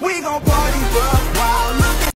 We gon' party, bruh.